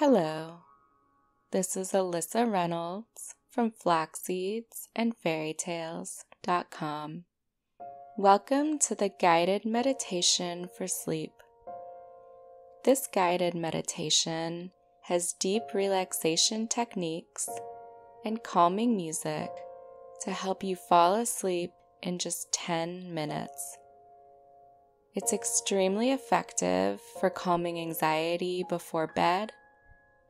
Hello, this is Alyssa Reynolds from flaxseedsandfairytales.com. Welcome to the guided meditation for sleep. This guided meditation has deep relaxation techniques and calming music to help you fall asleep in just 10 minutes. It's extremely effective for calming anxiety before bed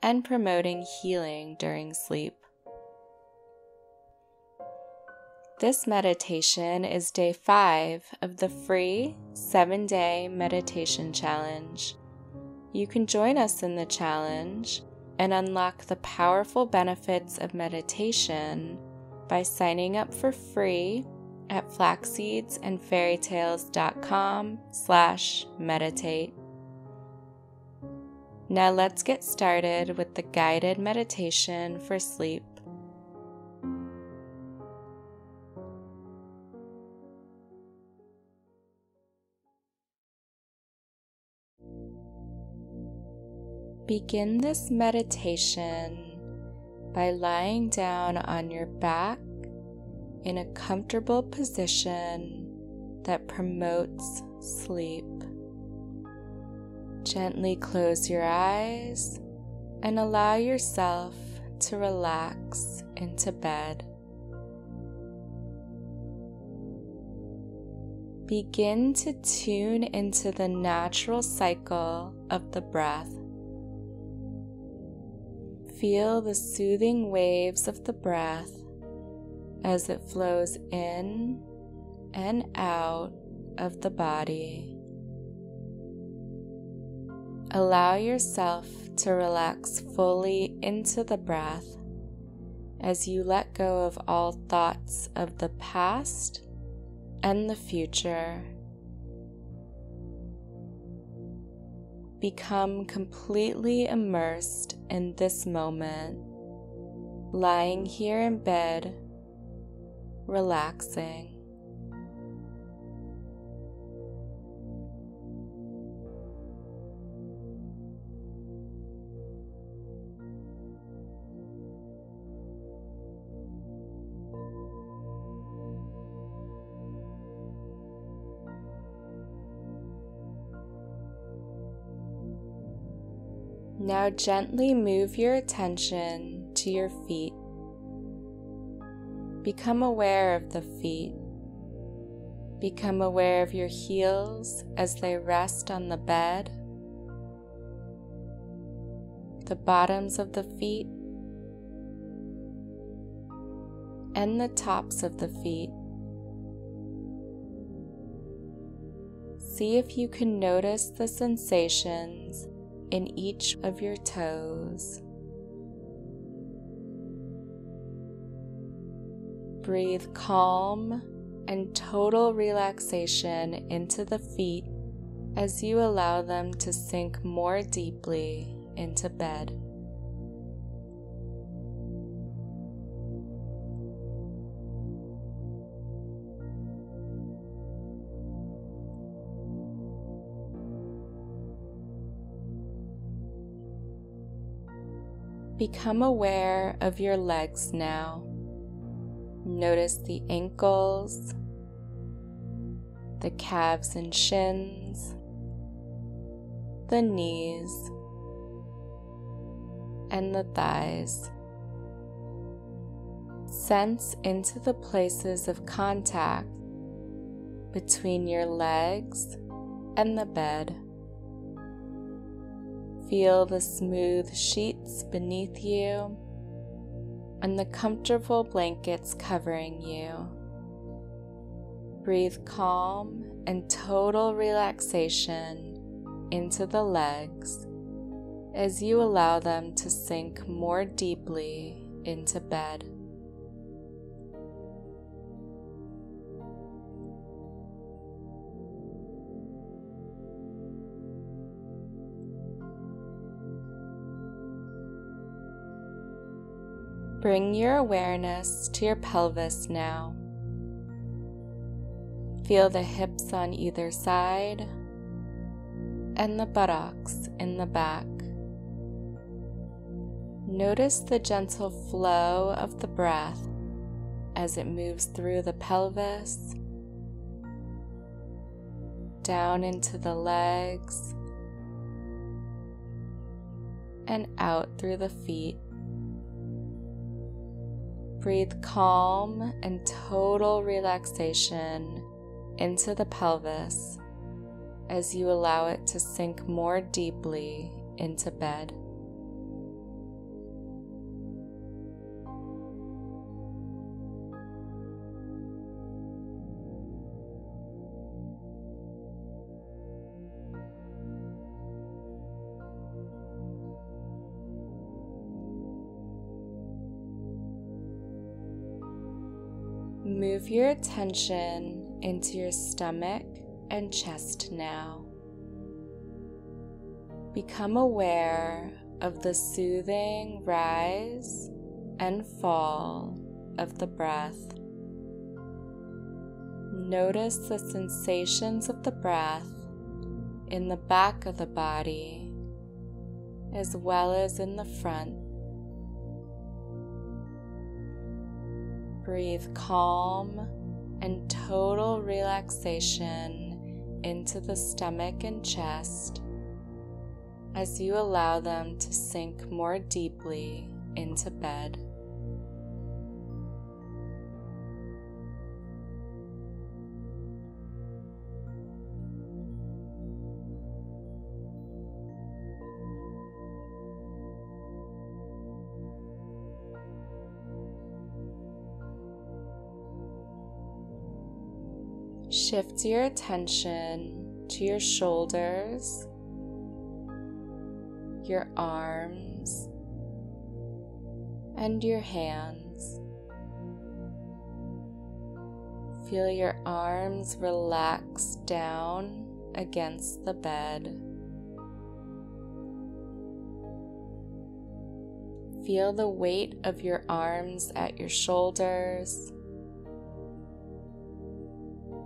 and promoting healing during sleep. This meditation is day five of the free seven day meditation challenge. You can join us in the challenge and unlock the powerful benefits of meditation by signing up for free at flaxseedsandfairytales.com slash meditate. Now let's get started with the guided meditation for sleep. Begin this meditation by lying down on your back in a comfortable position that promotes sleep. Gently close your eyes and allow yourself to relax into bed. Begin to tune into the natural cycle of the breath. Feel the soothing waves of the breath as it flows in and out of the body. Allow yourself to relax fully into the breath as you let go of all thoughts of the past and the future. Become completely immersed in this moment, lying here in bed, relaxing. Now gently move your attention to your feet. Become aware of the feet. Become aware of your heels as they rest on the bed, the bottoms of the feet, and the tops of the feet. See if you can notice the sensations in each of your toes. Breathe calm and total relaxation into the feet as you allow them to sink more deeply into bed. Become aware of your legs now. Notice the ankles, the calves and shins, the knees, and the thighs. Sense into the places of contact between your legs and the bed. Feel the smooth sheets beneath you and the comfortable blankets covering you. Breathe calm and total relaxation into the legs as you allow them to sink more deeply into bed. Bring your awareness to your pelvis now. Feel the hips on either side and the buttocks in the back. Notice the gentle flow of the breath as it moves through the pelvis, down into the legs, and out through the feet. Breathe calm and total relaxation into the pelvis as you allow it to sink more deeply into bed. Move your attention into your stomach and chest now. Become aware of the soothing rise and fall of the breath. Notice the sensations of the breath in the back of the body as well as in the front. Breathe calm and total relaxation into the stomach and chest as you allow them to sink more deeply into bed. Shift your attention to your shoulders, your arms, and your hands. Feel your arms relax down against the bed. Feel the weight of your arms at your shoulders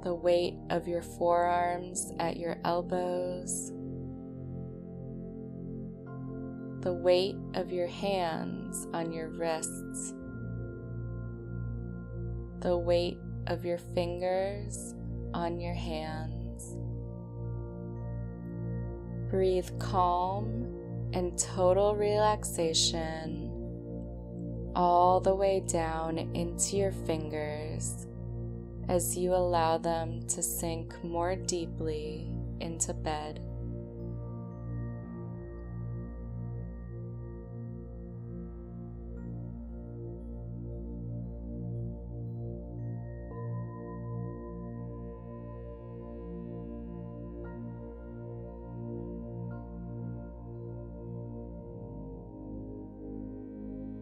the weight of your forearms at your elbows, the weight of your hands on your wrists, the weight of your fingers on your hands. Breathe calm and total relaxation all the way down into your fingers as you allow them to sink more deeply into bed.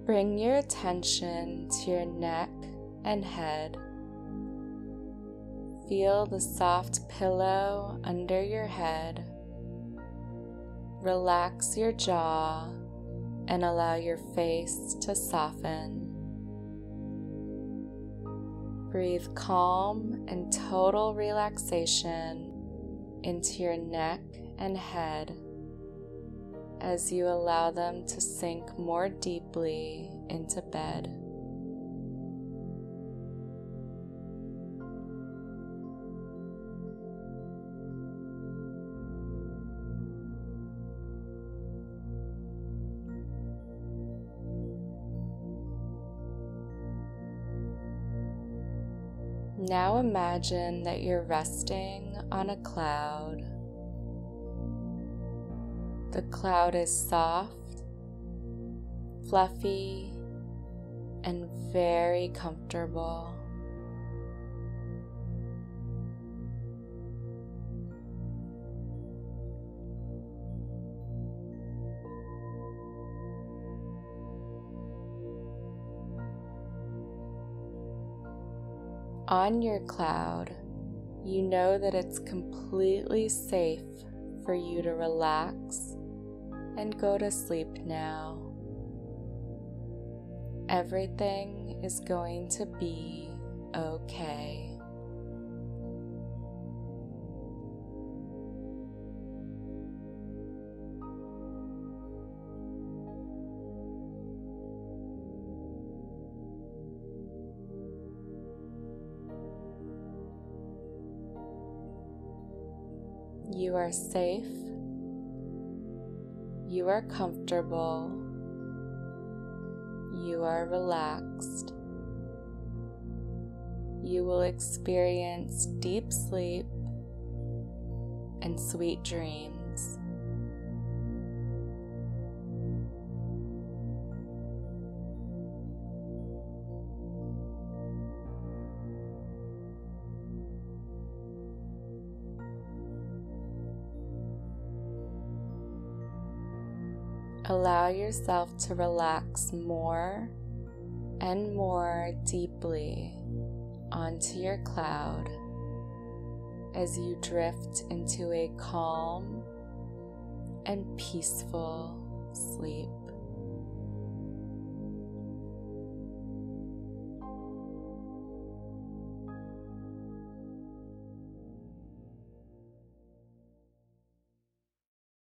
Bring your attention to your neck and head. Feel the soft pillow under your head. Relax your jaw and allow your face to soften. Breathe calm and total relaxation into your neck and head as you allow them to sink more deeply into bed. Now imagine that you're resting on a cloud. The cloud is soft, fluffy, and very comfortable. On your cloud, you know that it's completely safe for you to relax and go to sleep now. Everything is going to be okay. You are safe. You are comfortable. You are relaxed. You will experience deep sleep and sweet dreams. Allow yourself to relax more and more deeply onto your cloud as you drift into a calm and peaceful sleep.